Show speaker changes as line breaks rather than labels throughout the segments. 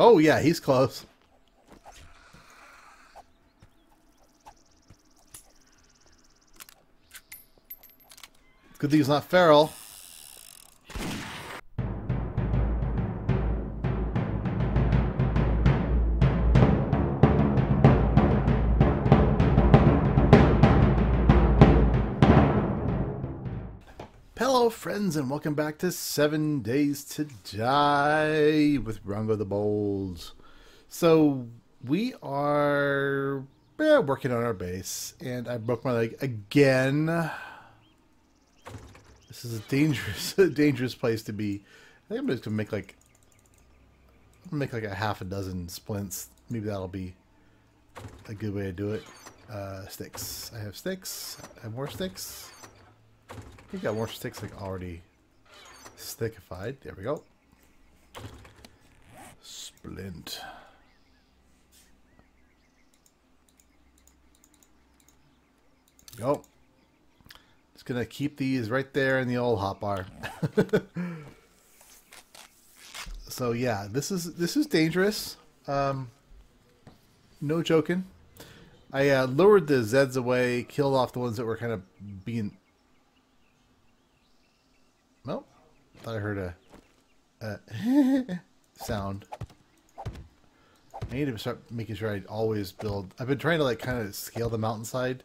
Oh, yeah, he's close. Good thing he's not feral. Friends, and welcome back to Seven Days to Die with Rongo the Bold. So, we are working on our base, and I broke my leg again. This is a dangerous, dangerous place to be. I think I'm just gonna make like, make like a half a dozen splints. Maybe that'll be a good way to do it. Uh, sticks. I have sticks. I have more sticks. Think got more sticks like already stickified. There we go. Splint. Go. Just gonna keep these right there in the old hotbar. so yeah, this is this is dangerous. Um, no joking. I uh, lured the Zeds away, killed off the ones that were kind of being Nope. I thought I heard a, a sound. I need to start making sure I always build. I've been trying to like kind of scale the mountainside,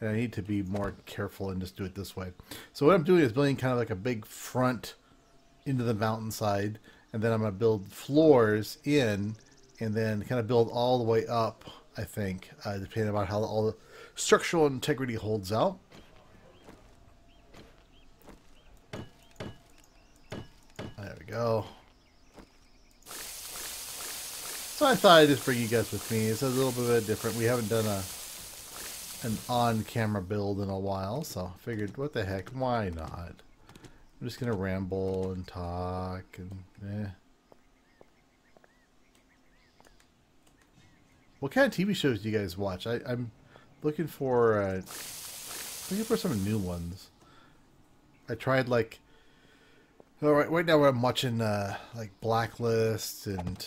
and I need to be more careful and just do it this way. So what I'm doing is building kind of like a big front into the mountainside, and then I'm going to build floors in, and then kind of build all the way up. I think, uh, depending on how all the structural integrity holds out. Go. So I thought I'd just bring you guys with me. It's a little bit different. We haven't done a an on-camera build in a while, so I figured, what the heck, why not? I'm just gonna ramble and talk and eh. What kind of TV shows do you guys watch? I, am looking for uh, looking for some new ones. I tried like all right, right now I'm watching uh, like Blacklist and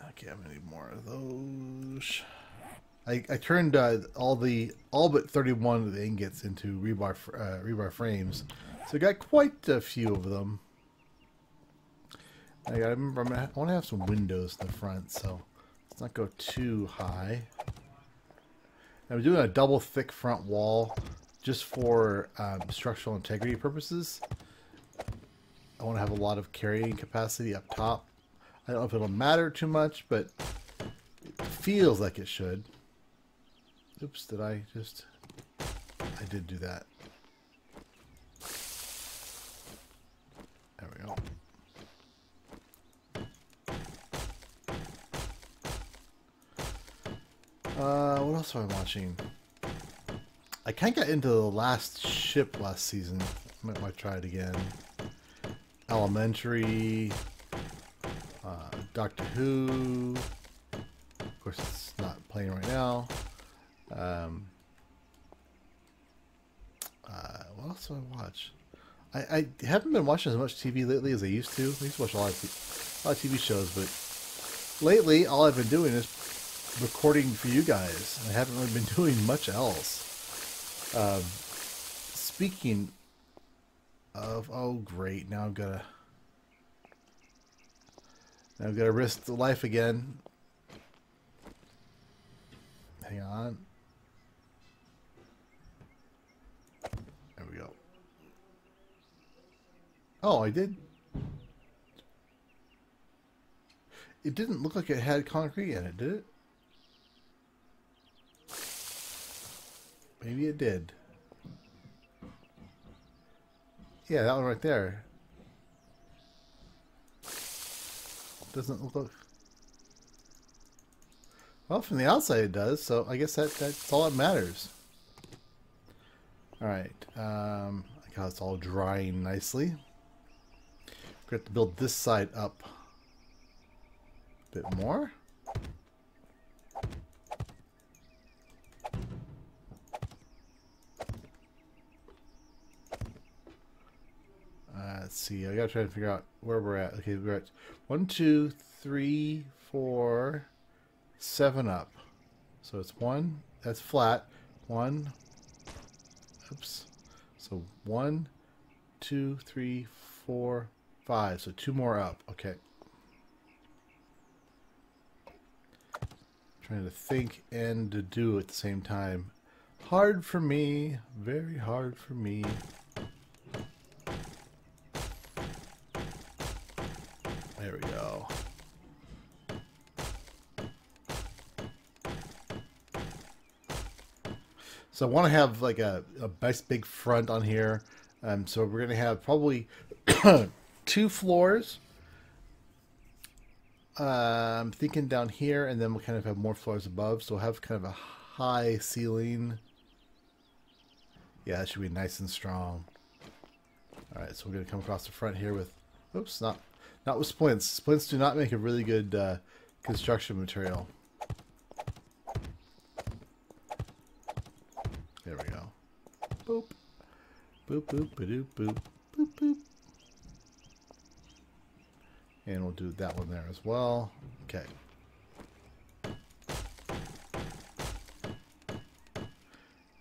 I can't have any more of those. I, I turned uh, all the all but 31 of the ingots into rebar uh, rebar frames, so I got quite a few of them. I remember I'm gonna, I want to have some windows in the front, so let's not go too high. I'm doing a double thick front wall just for um, structural integrity purposes. Want to have a lot of carrying capacity up top. I don't know if it'll matter too much, but it feels like it should. Oops, did I just... I did do that. There we go. Uh, what else am I watching? I of got into the last ship last season. Might, might try it again. Elementary, uh, Doctor Who. Of course, it's not playing right now. Um, uh, what else do I watch? I, I haven't been watching as much TV lately as I used to. I used to watch a lot of, lot of TV shows, but lately all I've been doing is recording for you guys. I haven't really been doing much else. Um, speaking of oh great now I've got to now I've got to risk the life again. Hang on. There we go. Oh I did. It didn't look like it had concrete in it did it? Maybe it did yeah, that one right there. Doesn't look. Well, from the outside it does, so I guess that that's all that matters. Alright, um, I got it's all drying nicely. We're going to build this side up a bit more. let's see. I gotta try to figure out where we're at. Okay, we're at one, two, three, four, seven up. So it's one. That's flat. One. Oops. So one, two, three, four, five. So two more up. Okay. Trying to think and to do at the same time. Hard for me. Very hard for me. So I want to have like a, a nice big front on here. Um, so we're going to have probably two floors. Uh, I'm thinking down here, and then we'll kind of have more floors above. So we'll have kind of a high ceiling. Yeah, that should be nice and strong. All right, so we're going to come across the front here with, oops, not not with splints. Splints do not make a really good uh, construction material. There we go. Boop. Boop, boop, ba-doop, boop. Boop, boop. And we'll do that one there as well. Okay.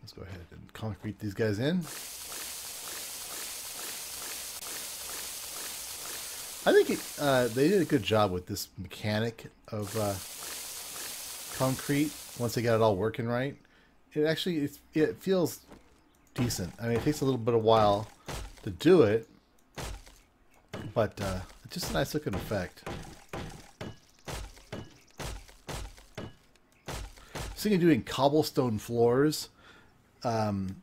Let's go ahead and concrete these guys in. I think it, uh, they did a good job with this mechanic of uh, concrete. Once they got it all working right, it actually it, it feels decent. I mean, it takes a little bit of while to do it, but uh, just a nice looking effect. thinking doing cobblestone floors, um,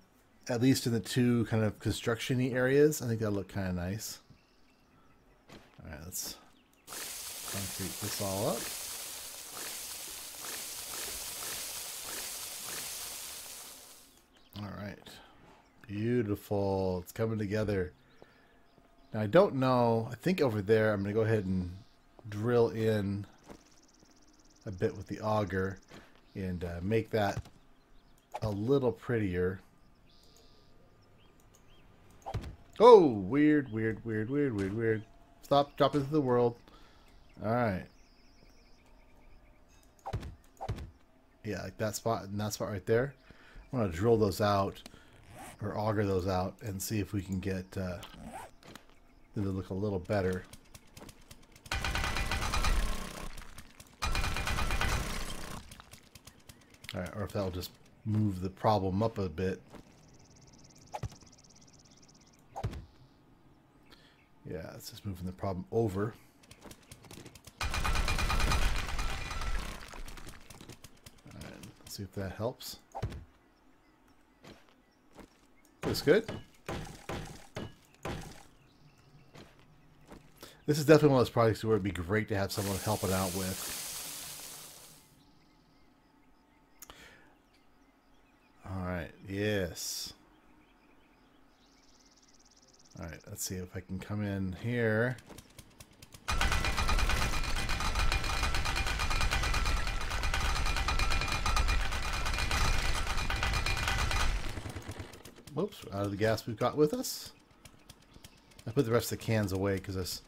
at least in the two kind of construction-y areas. I think that'll look kind of nice. All right, let's concrete this all up. All right. Beautiful. It's coming together. Now, I don't know. I think over there, I'm going to go ahead and drill in a bit with the auger and uh, make that a little prettier. Oh, weird, weird, weird, weird, weird, weird. Stop, drop into the world. Alright. Yeah, like that spot and that spot right there. I'm going to drill those out or auger those out and see if we can get uh, them to look a little better. Alright, or if that'll just move the problem up a bit. Yeah, it's just moving the problem over. See if that helps. Good. This is definitely one of those projects where it'd be great to have someone helping out with. All right, yes. Alright, let's see if I can come in here. Out of the gas we've got with us. I put the rest of the cans away because it's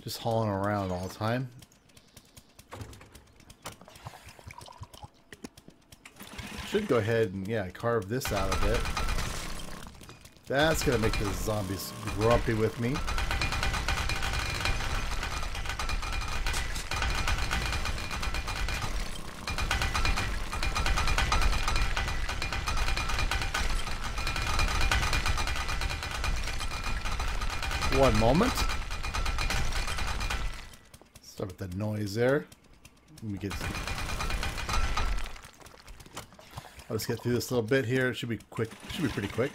just hauling around all the time. Should go ahead and, yeah, carve this out of it. That's going to make the zombies grumpy with me. One moment. Start with the noise there. Let me get I'll just get through this little bit here. It should be quick. It should be pretty quick.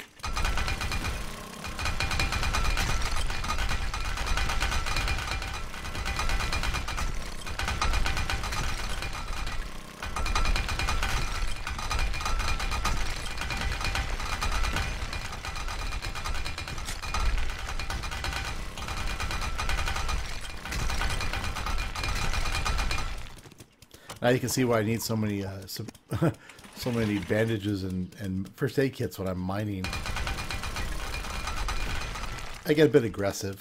Now you can see why I need so many uh, so many bandages and, and first aid kits when I'm mining. I get a bit aggressive.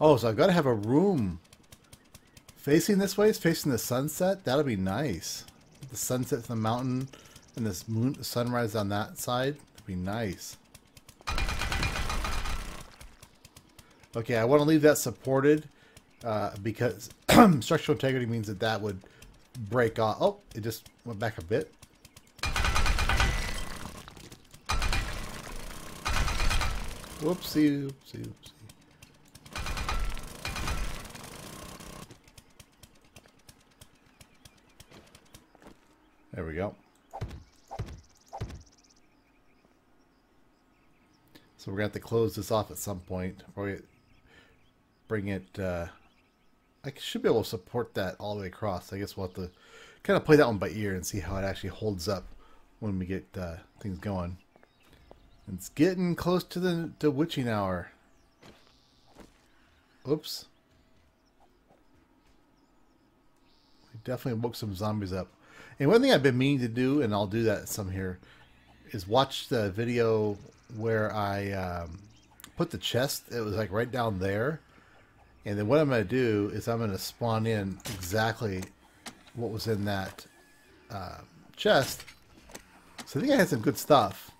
Oh, so I've got to have a room facing this way. Facing the sunset. That'll be nice. The sunset from the mountain and this moon sunrise on that side. That'd be nice. Okay, I want to leave that supported uh, because structural integrity means that that would break off. Oh, it just went back a bit. Whoopsie, whoopsie. There we go. So we're going to have to close this off at some point. Or bring it... Uh, I should be able to support that all the way across. I guess we'll have to kind of play that one by ear and see how it actually holds up when we get uh, things going. It's getting close to the to witching hour. Oops. We definitely woke some zombies up. And one thing I've been meaning to do, and I'll do that some here, is watch the video where I um, put the chest. It was like right down there. And then what I'm going to do is I'm going to spawn in exactly what was in that uh, chest. So I think I had some good stuff.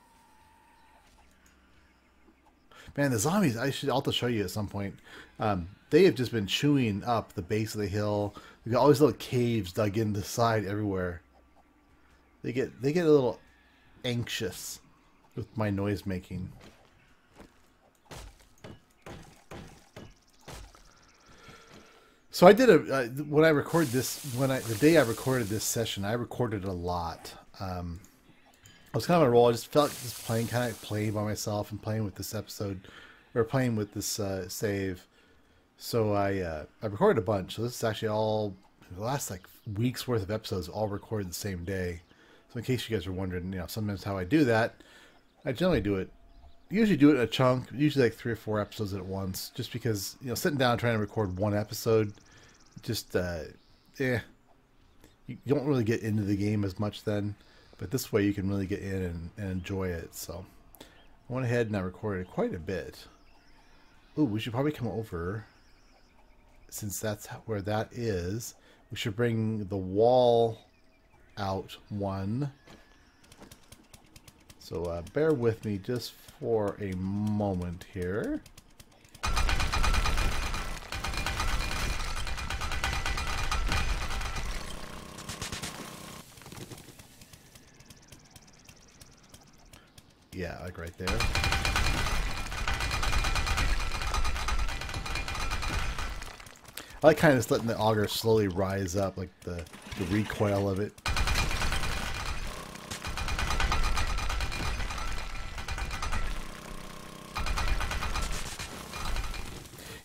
Man, the zombies, I should also show you at some point. Um, they have just been chewing up the base of the hill. We've got all these little caves dug in the side everywhere. They get they get a little anxious with my noise making. So I did a uh, when I record this when I the day I recorded this session I recorded a lot. Um, I was kind of a roll. I just felt just playing kind of playing by myself and playing with this episode or playing with this uh, save. So I uh, I recorded a bunch. So this is actually all the last like week's worth of episodes all recorded the same day. So in case you guys are wondering, you know, sometimes how I do that, I generally do it. Usually do it in a chunk, usually like three or four episodes at once, just because you know sitting down trying to record one episode, just uh, yeah, you don't really get into the game as much then. But this way you can really get in and, and enjoy it. So I went ahead and I recorded quite a bit. Ooh, we should probably come over since that's where that is. We should bring the wall out one. So uh, bear with me just for a moment here. Yeah, like right there. I like kind of just letting the auger slowly rise up, like the, the recoil of it.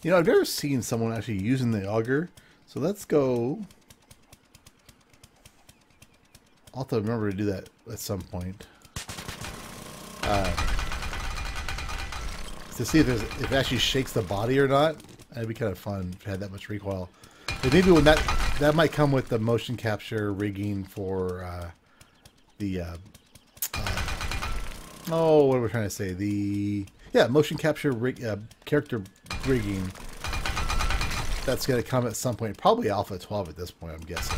You know, I've never seen someone actually using the auger. So let's go. I'll have to remember to do that at some point. Uh, to see if, if it actually shakes the body or not. That'd be kind of fun if it had that much recoil. But maybe when that that might come with the motion capture rigging for uh, the uh, uh, oh, what are we trying to say? The yeah, motion capture rig, uh, character rigging. That's going to come at some point. Probably Alpha 12 at this point, I'm guessing.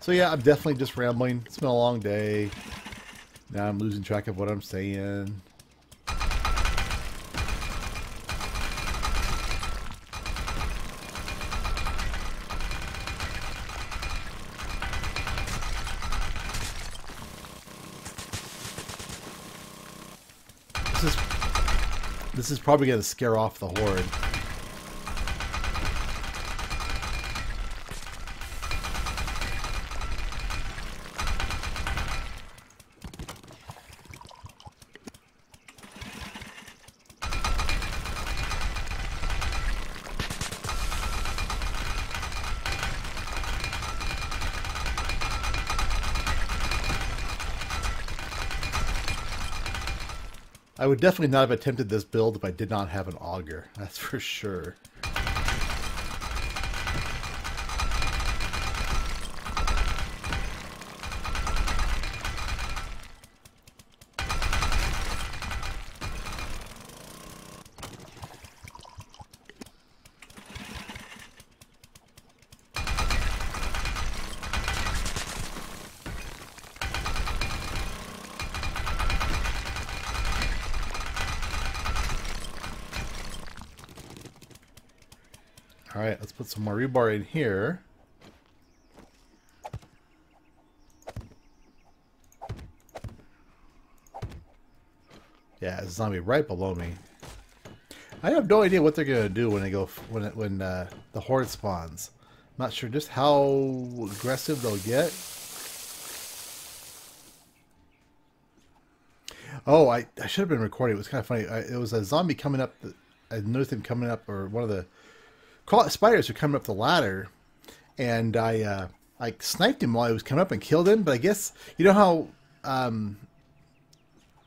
So yeah, I'm definitely just rambling. It's been a long day. Now I'm losing track of what I'm saying. This is probably going to scare off the horde. Would definitely not have attempted this build if I did not have an auger. That's for sure. Alright, let's put some more rebar in here. Yeah, a zombie right below me. I have no idea what they're gonna do when they go when it, when uh, the horde spawns. I'm not sure just how aggressive they'll get. Oh, I, I should have been recording. It was kind of funny. I, it was a zombie coming up. I noticed him coming up, or one of the spiders are coming up the ladder, and I uh, I sniped him while he was coming up and killed him. But I guess you know how um,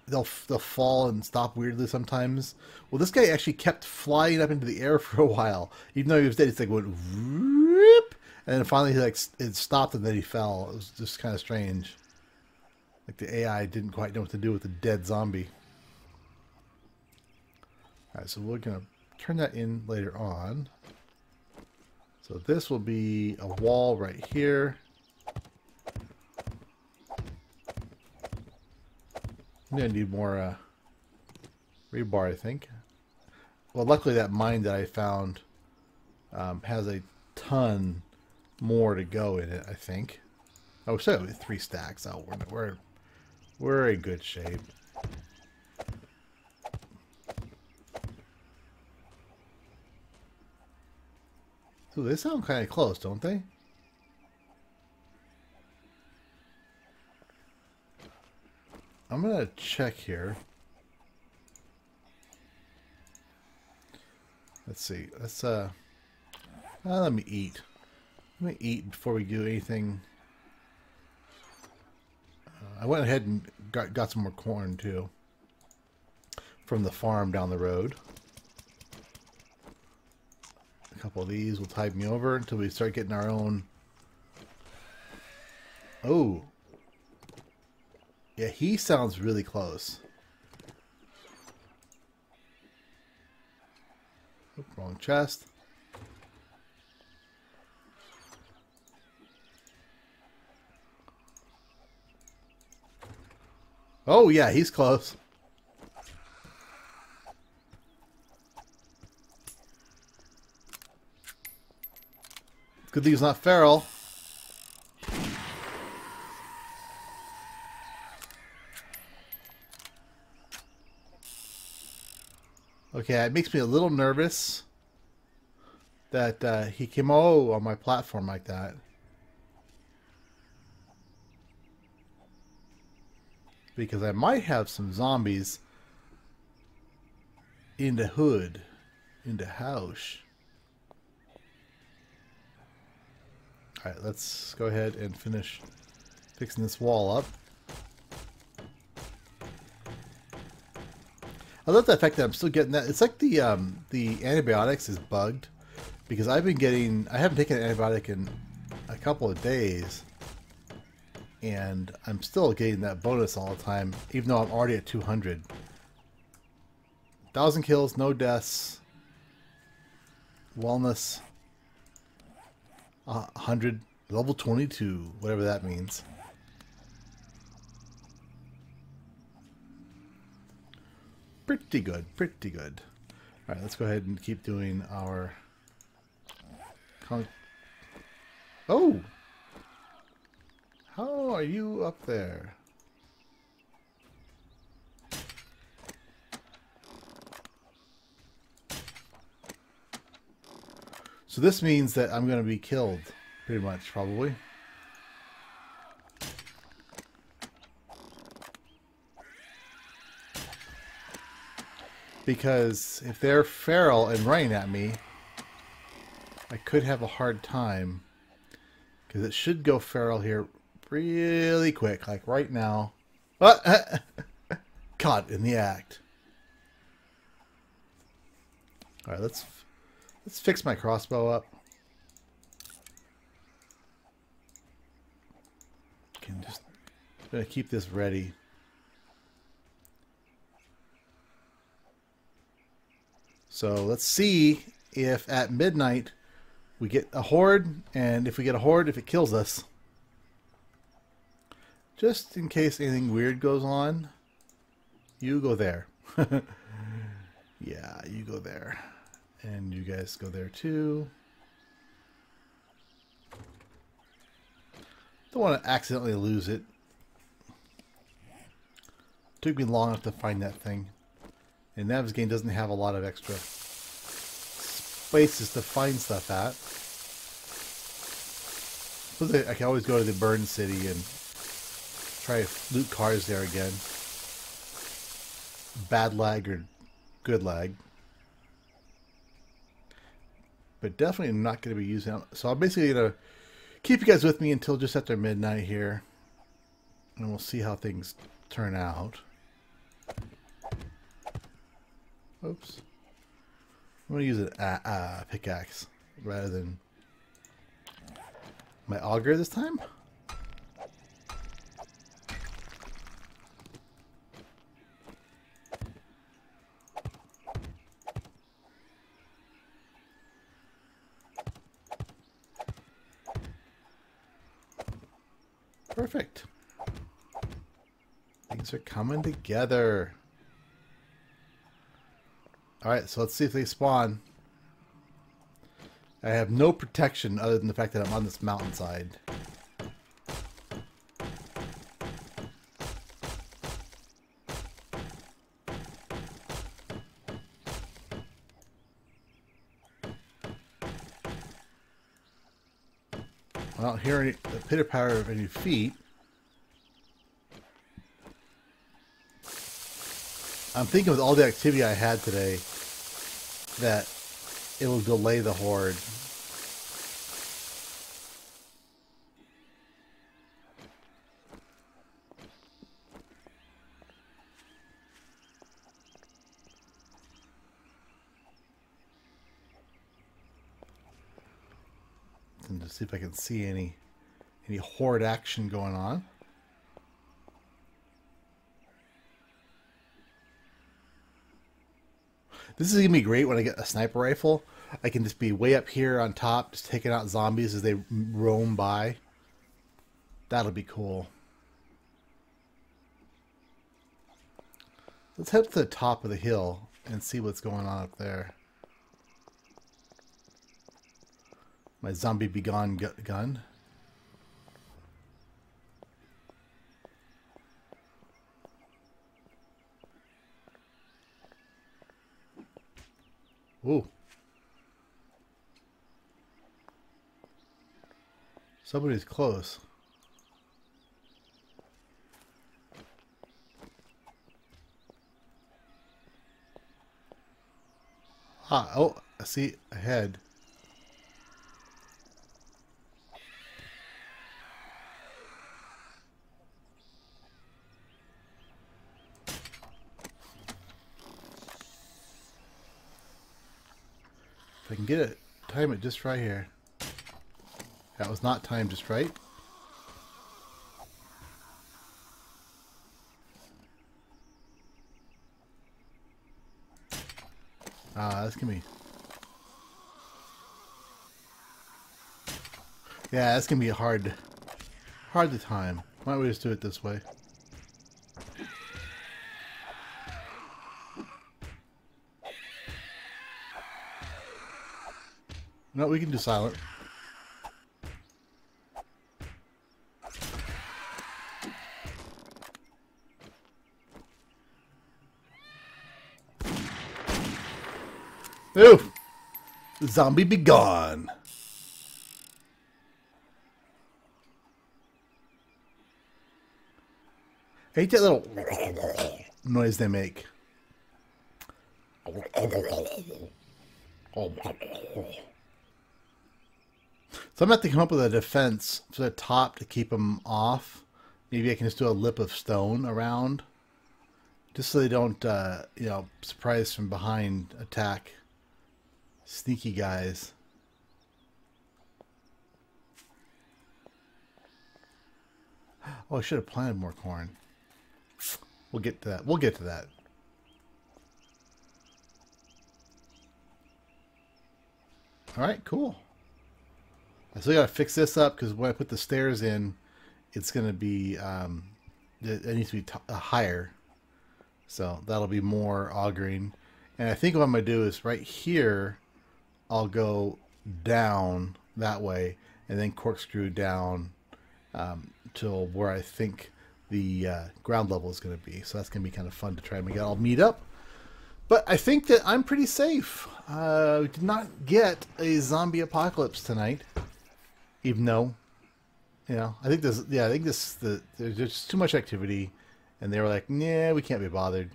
they'll they'll fall and stop weirdly sometimes. Well, this guy actually kept flying up into the air for a while, even though he was dead. It's like went whoop, and then finally he like it stopped and then he fell. It was just kind of strange. Like the AI didn't quite know what to do with the dead zombie. All right, so we're gonna turn that in later on. So this will be a wall right here. I'm going to need more uh, rebar, I think. Well, luckily that mine that I found um, has a ton more to go in it, I think. Oh, so three stacks. Oh, we're, we're, we're in good shape. Ooh, they sound kind of close, don't they? I'm going to check here. Let's see. Let's, uh, uh, let me eat. Let me eat before we do anything. Uh, I went ahead and got, got some more corn, too. From the farm down the road couple of these will tide me over until we start getting our own. Oh. Yeah, he sounds really close. Oop, wrong chest. Oh, yeah, he's close. Good thing he's not feral. Okay, it makes me a little nervous that uh, he came oh on my platform like that. Because I might have some zombies in the hood, in the house. Alright, let's go ahead and finish fixing this wall up. I love the fact that I'm still getting that. It's like the um, the antibiotics is bugged because I've been getting. I haven't taken an antibiotic in a couple of days, and I'm still getting that bonus all the time, even though I'm already at 200. Thousand kills, no deaths, wellness. 100, level 22, whatever that means. Pretty good, pretty good. Alright, let's go ahead and keep doing our... oh! How are you up there? So this means that I'm going to be killed, pretty much, probably. Because if they're feral and running at me, I could have a hard time. Because it should go feral here really quick, like right now. What? Ah, ah, ah. Caught in the act. All right, let's let's fix my crossbow up. Can just gonna keep this ready. So let's see if at midnight we get a horde, and if we get a horde, if it kills us. Just in case anything weird goes on, you go there. yeah, you go there. And you guys go there too. Don't want to accidentally lose it. Took me long enough to find that thing. And Navezgane doesn't have a lot of extra places to find stuff at. I can always go to the Burn City and try to loot cars there again. Bad lag or good lag. But definitely not going to be using them. So I'm basically going to keep you guys with me until just after midnight here. And we'll see how things turn out. Oops. I'm going to use a uh, uh, pickaxe rather than my auger this time. Perfect. Things are coming together. Alright, so let's see if they spawn. I have no protection other than the fact that I'm on this mountainside. Hear any the pitter patter of any feet. I'm thinking with all the activity I had today that it will delay the horde. And see if I can see any any horde action going on. This is to be great when I get a sniper rifle. I can just be way up here on top, just taking out zombies as they roam by. That'll be cool. Let's head to the top of the hill and see what's going on up there. My zombie begone gun. Ooh. Somebody's close. Ah, oh, I see a If get it, time it just right here. That was not timed just right. Ah, that's gonna be... Yeah, that's gonna be hard, hard to time. Why don't we just do it this way? No, we can do silent. Oof! Zombie be gone. I hate that little noise they make. So I'm going to have to come up with a defense for the top to keep them off. Maybe I can just do a lip of stone around. Just so they don't, uh, you know, surprise from behind attack Sneaky guys. Oh, I should have planted more corn. We'll get to that. We'll get to that. All right, cool. I still got to fix this up because when I put the stairs in, it's going to be, um, it, needs to be uh, higher. So that'll be more augering. And I think what I'm going to do is right here, I'll go down that way and then corkscrew down um, till where I think the uh, ground level is going to be. So that's going to be kind of fun to try and make it all meet up. But I think that I'm pretty safe. Uh, we did not get a zombie apocalypse tonight, even though, you know, I think this. Yeah, I think this. The there's just too much activity, and they were like, "Nah, we can't be bothered."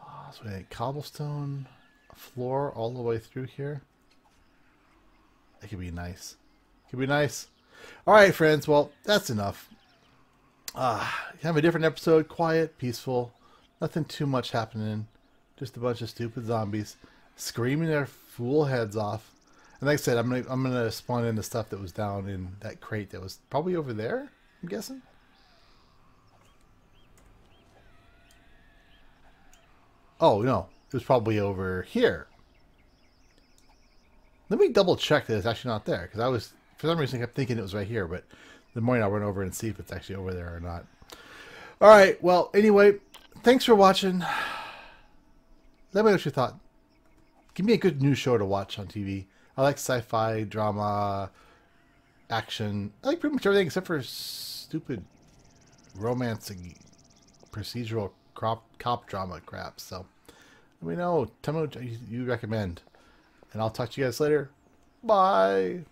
Oh, so we had cobblestone floor all the way through here. That could be nice. Could be nice. All right, friends. Well, that's enough. Ah, uh, have a different episode. Quiet, peaceful. Nothing too much happening. Just a bunch of stupid zombies screaming their fool heads off. And like I said, I'm gonna I'm gonna spawn in the stuff that was down in that crate that was probably over there. I'm guessing. Oh no, it was probably over here. Let me double check that it's actually not there because I was for some reason I kept thinking it was right here, but the morning I'll run over and see if it's actually over there or not. All right. Well, anyway, thanks for watching. Let me know what you thought. Give me a good new show to watch on TV. I like sci-fi, drama, action. I like pretty much everything except for stupid romancing, procedural cop, cop drama crap. So let me know. Tell me what you recommend. And I'll talk to you guys later. Bye.